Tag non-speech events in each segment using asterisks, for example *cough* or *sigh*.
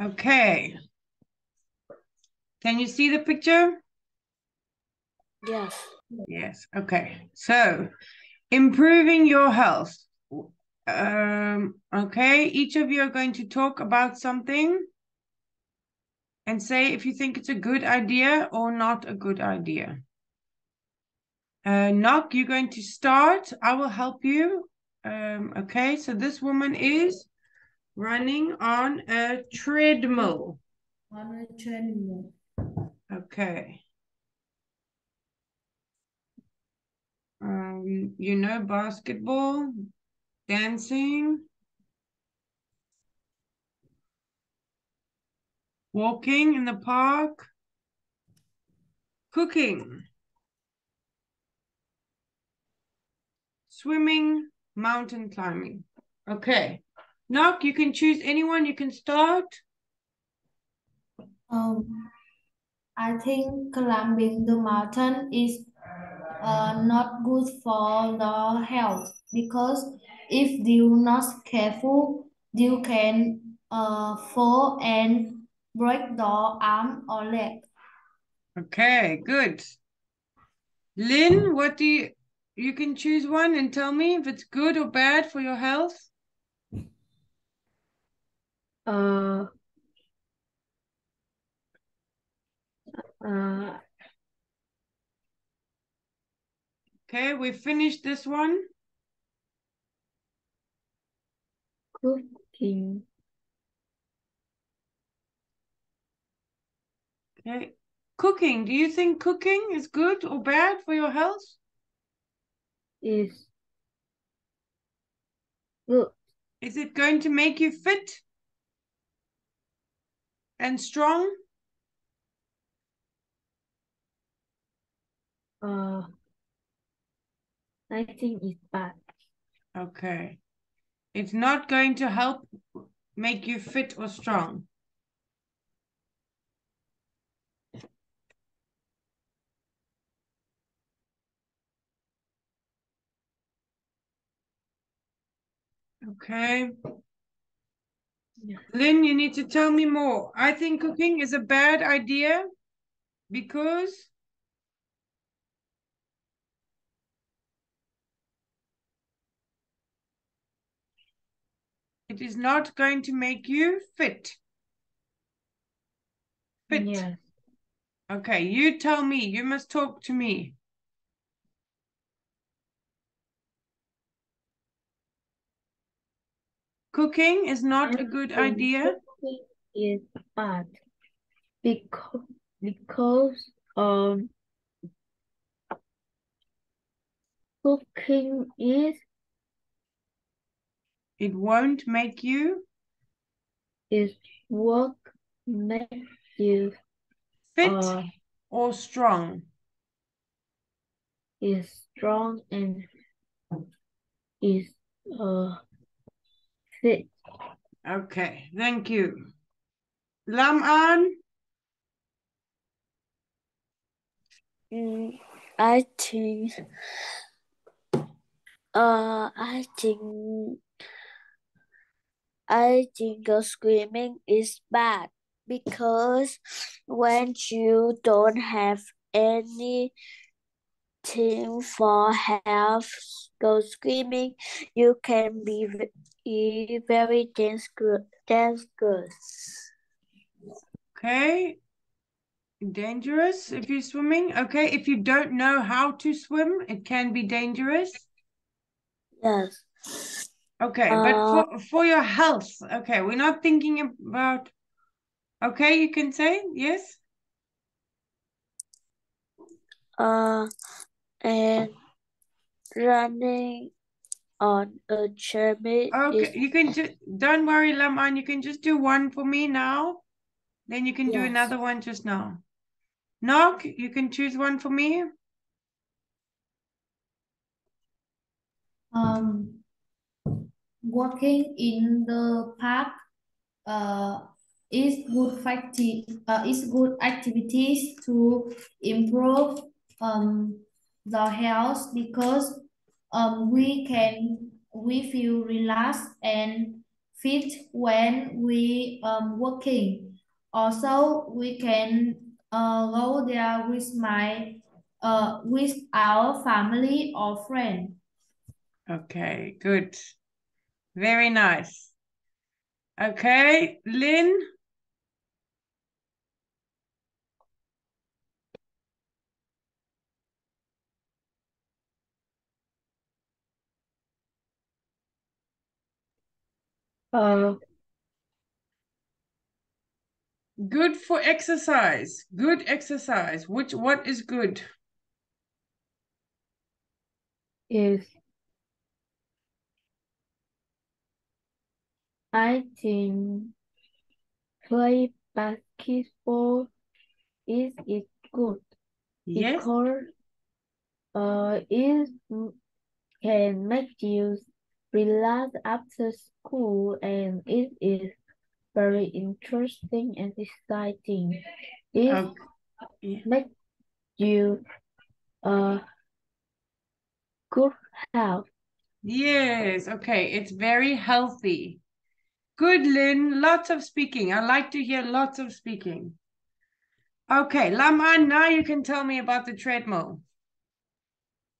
Okay. Can you see the picture? Yes. Yes. Okay. So, improving your health. Um, okay. Each of you are going to talk about something and say if you think it's a good idea or not a good idea. Uh, Ngoc, you're going to start. I will help you. Um, okay. So this woman is running on a treadmill. On a treadmill. Okay. Um, you know basketball, dancing, walking in the park, cooking, swimming, mountain climbing. Okay. Ngoc, you can choose anyone, you can start. Um, I think climbing the mountain is uh, not good for the health because if you not careful, you can uh, fall and break the arm or leg. Okay, good. Linh, what do you you can choose one and tell me if it's good or bad for your health? Uh, uh, Okay, we finished this one. cooking Okay. Cooking. Do you think cooking is good or bad for your health? is good. Is it going to make you fit and strong? Uh, I think it's bad. Okay. It's not going to help make you fit or strong. Okay. Yeah. Linh, you need to tell me more. I think cooking is a bad idea because it is not going to make you fit. Fit. Yes. Okay, you tell me. You must talk to me. Cooking is not a good idea. Cooking is bad because because um cooking is It won't make you is work make you fit uh or strong. is strong and is uh fit. Okay, thank you. Lam Anh, Mm, I think uh I think I think screaming is bad because when you don't have anything for help go screaming you can be ve- be very dangerous dangerous. okay. Dangerous if you're swimming. Okay, if you don't know how to swim, it can be dangerous. Yes. Okay, but Uh, for for your health, okay, we're not thinking about. Okay, you can say yes. uh and running on a treadmill Okay, is you can just don't worry, Lam Anh. You can just do one for me now. Then you can do another one just now. Ngoc, you can choose one for me. Um, walking in the park uh, is good acti uh, is good activities to improve um, the health because um, we can we feel relaxed and fit when we um working. Also, we can uh, go there with my uh with our family or friend. Okay, good. Very nice. Okay, Linh. Uh, Good for exercise. Good exercise. Which what is good? is I think play basketball is it good Yes. because uh it can make you relax after school and it is very interesting and exciting. It Okay. Yeah. make you uh good health. Yes. Okay. It's very healthy. Good, Linh. Lots of speaking. I like to hear lots of speaking. Okay, Lam Anh, now you can tell me about the treadmill.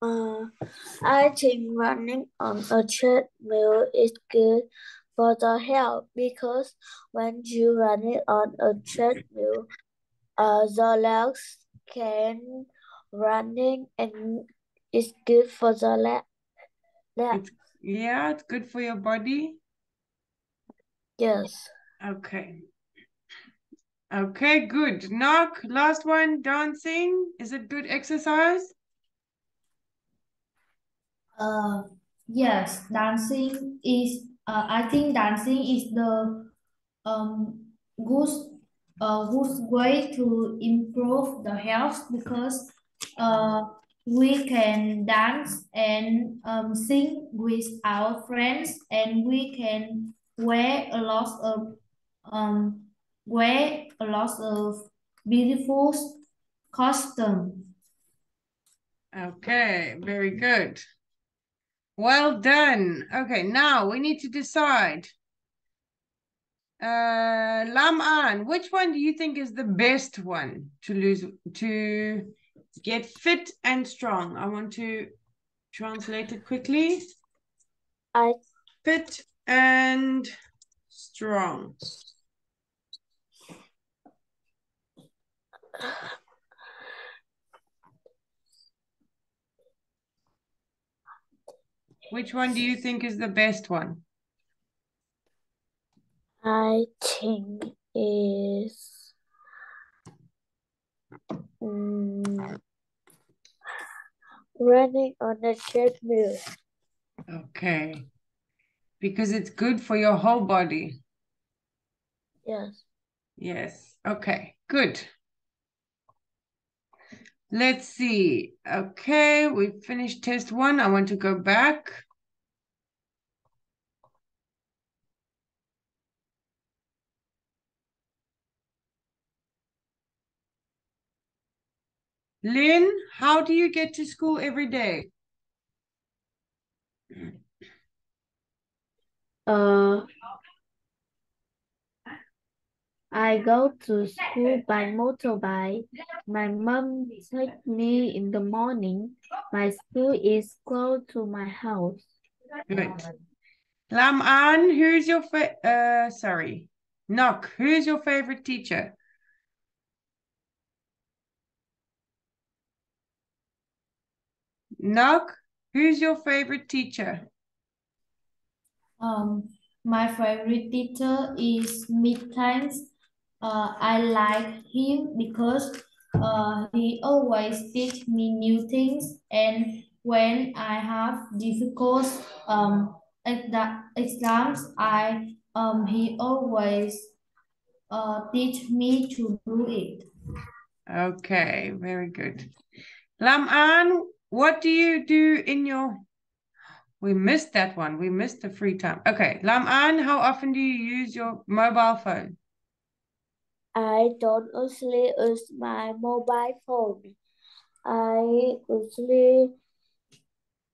Uh, I think running on a treadmill is good for the health because when you run it on a treadmill, uh, the legs can running and it's good for the leg. leg. It's yeah, it's good for your body. Yes. Okay. Okay, good. Ngoc, last one, dancing. Is it good exercise? Uh, yes, dancing is, uh, I think dancing is the um good, uh, good way to improve the health because uh, we can dance and um, sing with our friends and we can wear a lot of um wear a lot of beautiful costume. Okay, very good. Well done. Okay, now we need to decide. Uh, Lam Anh, which one do you think is the best one to lose to get fit and strong? I want to translate it quickly. I Fit and strong. *sighs* *sighs* Which one do you think is the best one? I think is mm, running on a treadmill. Okay. Because it's good for your whole body. Yes. Yes. Okay, good. Let's see. Okay, we finished test one. I want to go back. Linh, how do you get to school every day? Uh, I go to school by motorbike. My mom takes me in the morning. My school is close to my house. Good. Lam Anh, who's your fa uh sorry. Ngoc, who's your favorite teacher? Ngoc, who's your favorite teacher? Um, my favorite teacher is Midtimes. Uh, I like him because uh, he always teach me new things and when I have difficult um exa- exams, I um he always uh teach me to do it. Okay, very good. Lam Anh, what do you do in your we missed that one. We missed the free time. Okay, Lam Anh, how often do you use your mobile phone? I don't usually use my mobile phone. I usually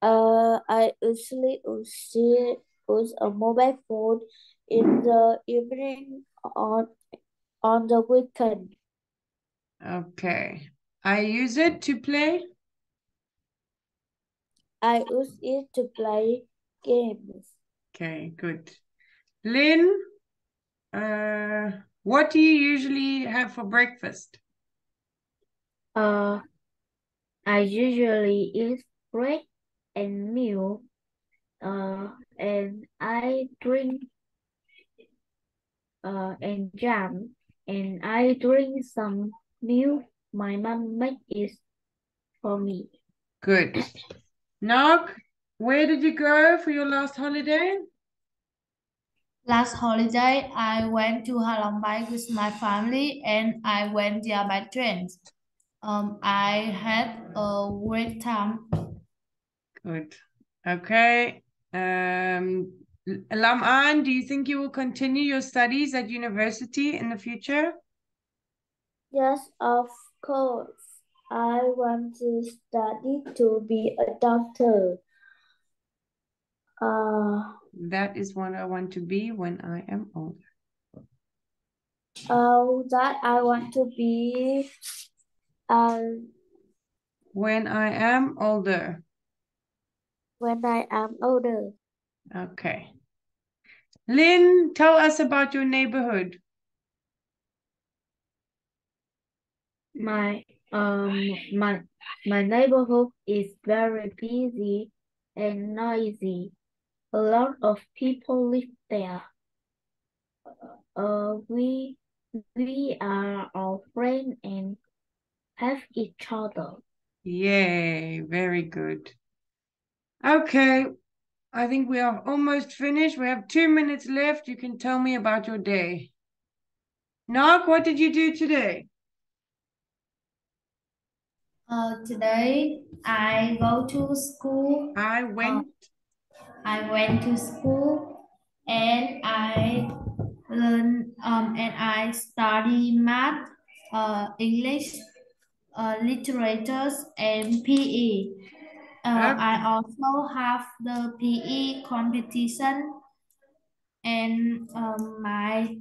uh I usually use use a mobile phone in the evening on on the weekend. Okay. I use it to play. I use it to play games. Okay, good. Linh, uh, what do you usually have for breakfast? Uh, I usually eat bread and milk. Uh, and I drink uh and jam, and I drink some milk. My mom make it for me. Good. Ngoc, where did you go for your last holiday? Last holiday, I went to Halong Bay with my family and I went there by train. Um, I had a great time. Good. Okay. Um, Lam Anh, do you think you will continue your studies at university in the future? Yes, of course. I want to study to be a doctor. Uh, That is what I want to be when I am older. oh, that I want to be um When I am older. when I am older. Okay. Linh, tell us about your neighborhood. My um my my neighborhood is very busy and noisy. A lot of people live there. Uh, we we are all friends and have each other. Yay, very good. Okay, I think we are almost finished. We have two minutes left. You can tell me about your day. Ngoc, what did you do today? Uh, today, I go to school. I went. I went to school and I learn um and I study math, uh, English, uh, literatures and PE. Uh, I also have the PE competition and um, my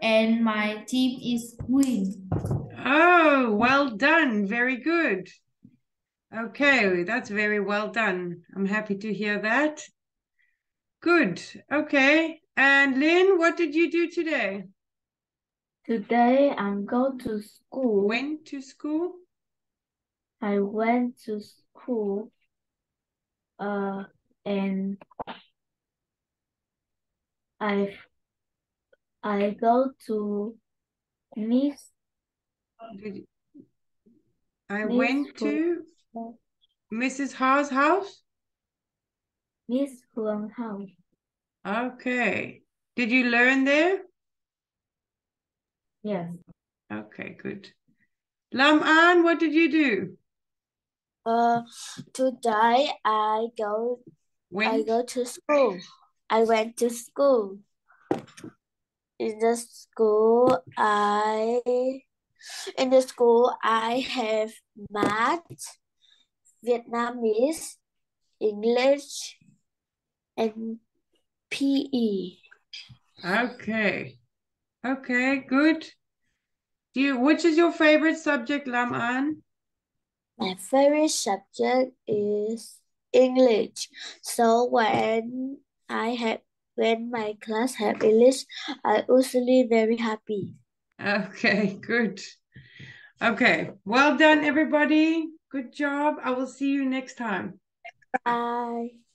and my team is win. Oh, well done. Very good. Okay, that's very well done. I'm happy to hear that. Good. Okay. And Linh, what did you do today? Today I'm going to school. Went to school? I went to school. Uh, and I I go to Miss I Miss went to Mrs. Ha's house? Miss Huang house. Okay. Did you learn there? Yes. Okay, good. Lam Anh, what did you do? Uh, today I go I go to school. I went to school. In the school, I in the school I have math, Vietnamese, English, and E. PE. Okay. Okay, good. Do you, which is your favorite subject, Lam Anh? My favorite subject is English. So when I have when my class have English, I usually very happy. Okay, good. Okay, well done, everybody. Good job. I will see you next time. Bye.